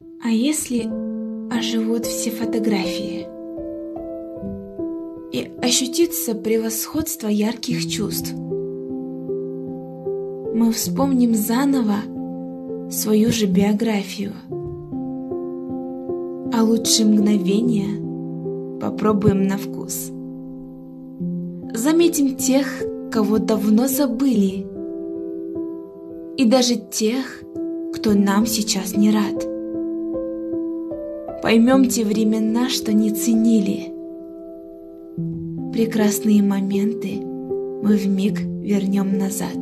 А если оживут все фотографии? И ощутится превосходство ярких чувств. Мы вспомним заново свою же биографию. А лучшие мгновения попробуем на вкус. Заметим тех, кого давно забыли, и даже тех, кто нам сейчас не рад. Поймем те времена, что не ценили. Прекрасные моменты мы вмиг вернем назад.